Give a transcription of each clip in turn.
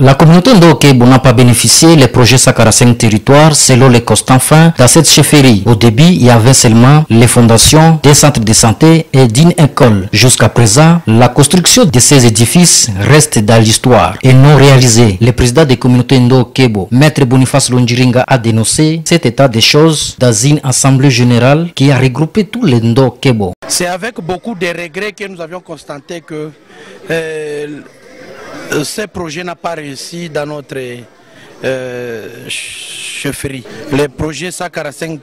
La communauté Ndokebo n'a pas bénéficié les projets Sakara 5 territoires selon les Constantins dans cette chefferie. Au début, il y avait seulement les fondations des centres de santé et d'une école. Jusqu'à présent, la construction de ces édifices reste dans l'histoire et non réalisée. Le président des communautés Ndokebo, Maître Boniface Longiringa, a dénoncé cet état des choses dans une assemblée générale qui a regroupé tous les Ndokebo. C'est avec beaucoup de regrets que nous avions constaté que euh, ce projet n'a pas réussi dans notre euh, chefferie. Le projet Sakara 5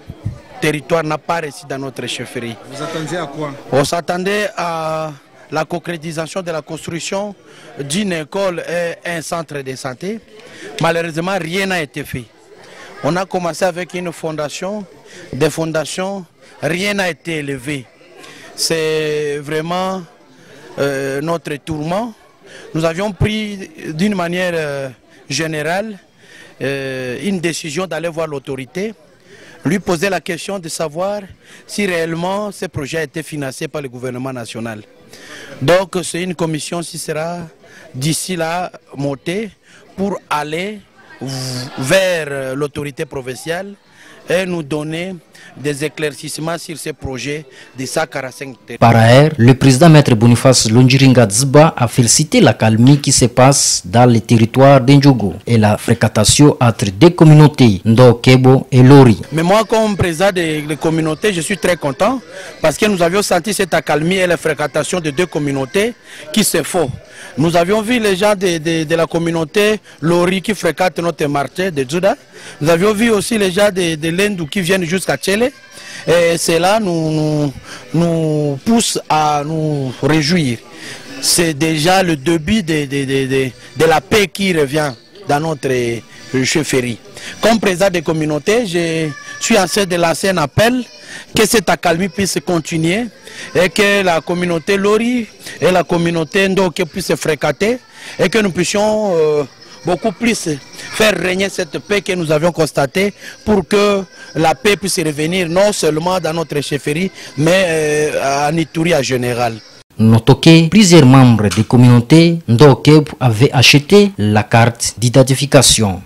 territoire n'a pas réussi dans notre chefferie. Vous attendiez à quoi? On s'attendait à la concrétisation de la construction d'une école et un centre de santé. Malheureusement, rien n'a été fait. On a commencé avec une fondation, des fondations, rien n'a été élevé. C'est vraiment euh, notre tourment nous avions pris d'une manière euh, générale euh, une décision d'aller voir l'autorité, lui poser la question de savoir si réellement ce projet a été financé par le gouvernement national. Donc c'est une commission qui sera d'ici là montée pour aller vers l'autorité provinciale et nous donner des éclaircissements sur ces projets de Sakara 5 Par ailleurs, le président Maître Boniface Longiringa Zba a félicité la calmie qui se passe dans le territoire d'Indjogo et la fréquentation entre deux communautés, Ndokebo et Lori. Mais moi, comme président des communautés, je suis très content parce que nous avions senti cette accalmie et la fréquentation de deux communautés qui se font. Nous avions vu les gens de, de, la communauté Lori qui fréquentent notre marché de Juda. Nous avions vu aussi les gens de, de qui viennent jusqu'à Tchele. Et cela nous, nous, pousse à nous réjouir. C'est déjà le début de, de, la paix qui revient dans notre chefferie. Comme président des communautés, je suis en train de lancer un appel que cette accalmie puisse continuer et que la communauté Lori et la communauté Ndoke puissent fréquenter et que nous puissions euh, beaucoup plus faire régner cette paix que nous avions constatée pour que la paix puisse revenir non seulement dans notre chefferie mais euh, à Nitouri en général. Que plusieurs membres des communautés Ndoke avaient acheté la carte d'identification.